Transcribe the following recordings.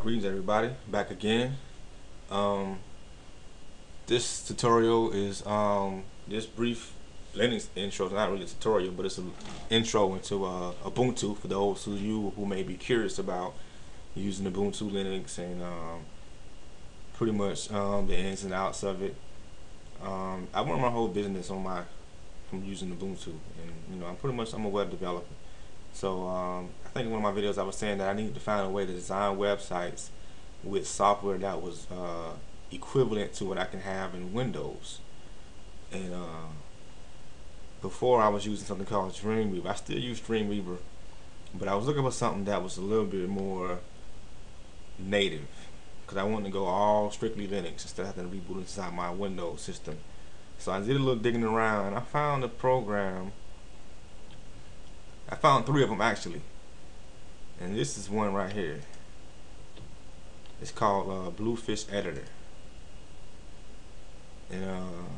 Greetings everybody, back again. Um, this tutorial is um, this brief Linux intro, it's not really a tutorial, but it's an intro into uh, Ubuntu for those of you who may be curious about using Ubuntu Linux and um, pretty much um, the ins and outs of it. Um, I run my whole business on my from using the Ubuntu, and you know I'm pretty much I'm a web developer. So um, I think in one of my videos I was saying that I needed to find a way to design websites with software that was uh, equivalent to what I can have in Windows. And uh, before I was using something called Dreamweaver. I still use Dreamweaver, but I was looking for something that was a little bit more native because I wanted to go all strictly Linux instead of having to reboot inside my Windows system. So I did a little digging around. I found a program I found three of them actually. And this is one right here. It's called uh, Bluefish Editor. And uh,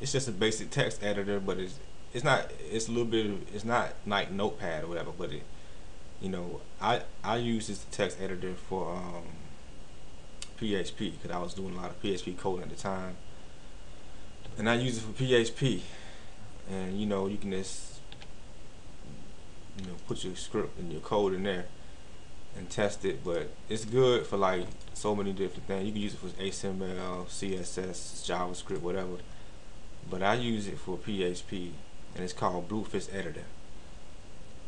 it's just a basic text editor, but it's it's not it's a little bit it's not like Notepad or whatever, but it you know I I use this text editor for um, PHP because I was doing a lot of PHP coding at the time, and I use it for PHP. And you know you can just put your script and your code in there and test it but it's good for like so many different things. You can use it for HTML CSS JavaScript whatever but I use it for PHP and it's called Bluefish Editor.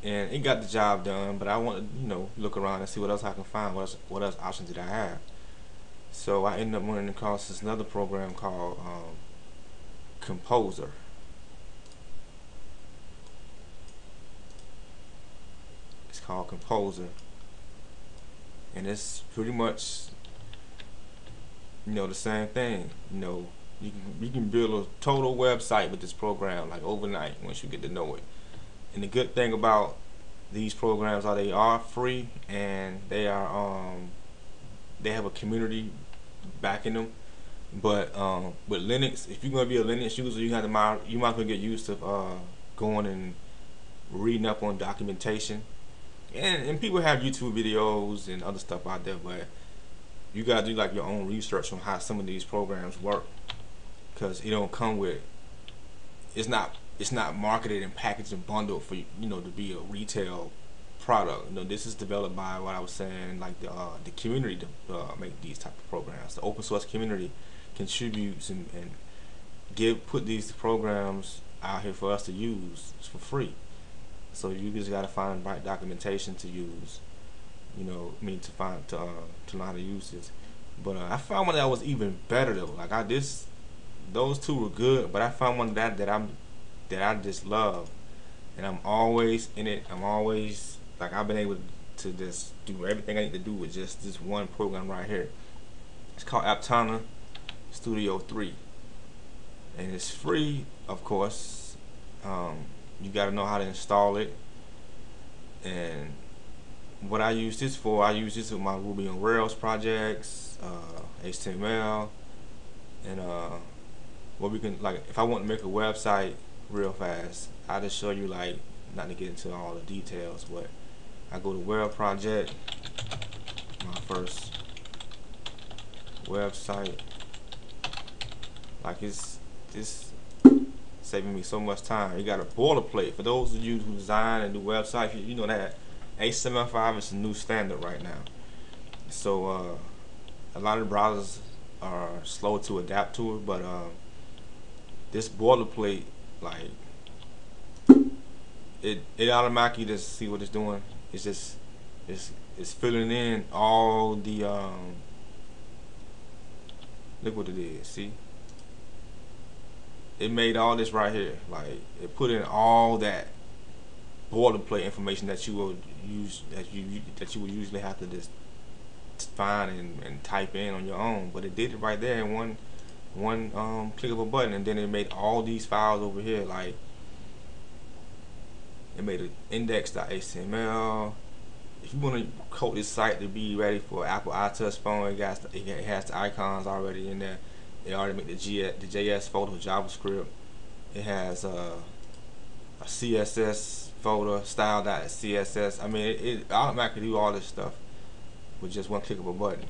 And it got the job done but I want to you know look around and see what else I can find what else, what else options did I have. So I ended up running across this another program called um, Composer called Composer. And it's pretty much you know the same thing you know. You can you can build a total website with this program like overnight once you get to know it. And the good thing about these programs are they are free and they are um they have a community backing them. But um, with Linux if you're gonna be a Linux user you have to you might get used to uh, going and reading up on documentation and, and people have YouTube videos and other stuff out there, but you gotta do like your own research on how some of these programs work, because it don't come with. It's not it's not marketed and packaged and bundled for you know to be a retail product. You know, this is developed by what I was saying, like the uh, the community to uh, make these type of programs. The open source community contributes and, and give put these programs out here for us to use for free. So you just gotta find right documentation to use. You know, I mean to find to uh, to know how to use this. But uh, I found one that was even better though. Like I this, those two were good, but I found one that that I'm that I just love, and I'm always in it. I'm always like I've been able to just do everything I need to do with just this one program right here. It's called Aptana Studio 3, and it's free, of course. Um, you got to know how to install it. And what I use this for I use this with my Ruby on Rails projects uh, HTML and uh, what we can like if I want to make a website real fast I just show you like not to get into all the details but I go to web project my first website. Like it's this saving me so much time. You got a boilerplate. For those of you who design and do websites, you, know that HTML5 is a new standard right now. So uh, a lot of browsers are slow to adapt to it, but uh, this boilerplate, like, it it automatically just see what it's doing. It's just it's it's filling in all the um. Look what it is. See it made all this right here. Like it put in all that boilerplate information that you would use that you that you would usually have to just find and, and type in on your own. But it did it right there in one one um, click of a button, and then it made all these files over here. Like it made an index.html. If you want to code this site to be ready for Apple iTouch phone, it got it has the icons already in there. It already made the, G the JS folder with JavaScript. It has uh, a CSS folder, style.css. I mean, it, it automatically do all this stuff. with just one click of a button.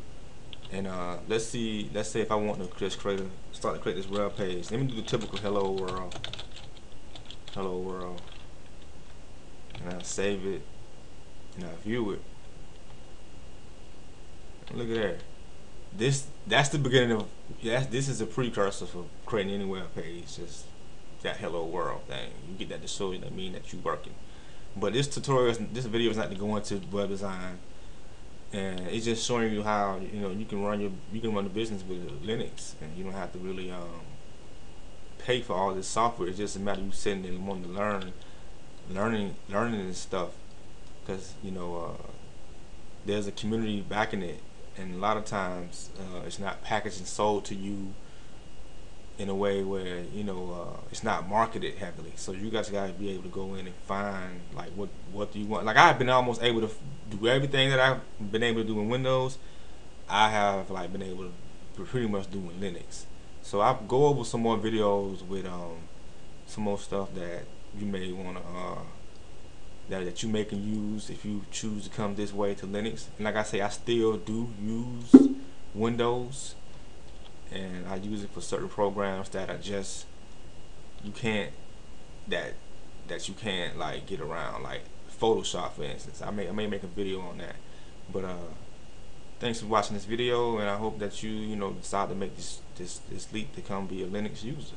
And uh, let's see, let's say if I want to just create a, start to create this web page. Let me do the typical hello world. Hello world. And I save it and I view it. Look at that. This that's the beginning of yeah. This is a precursor for creating any web page. Just that hello world thing. You get that to show you that mean that you're working. But this tutorial, this video is not to go into web design, and it's just showing you how you know you can run your you can run the business with Linux, and you don't have to really um, pay for all this software. It's just a matter of you sitting there wanting to learn, learning, learning this stuff, because you know uh, there's a community backing it, and a lot of times uh, it's not packaged and sold to you in a way where you know uh, it's not marketed heavily. So you guys gotta be able to go in and find like what what do you want. Like I've been almost able to do everything that I've been able to do in Windows. I have like been able to pretty much do in Linux. So I'll go over some more videos with um some more stuff that you may wanna uh that, that you may can use if you choose to come this way to Linux. And like I say, I still do use Windows and I use it for certain programs that I just you can't that that you can't like get around. Like Photoshop for instance. I may I may make a video on that. But uh thanks for watching this video and I hope that you you know decide to make this this this leap to come be a Linux user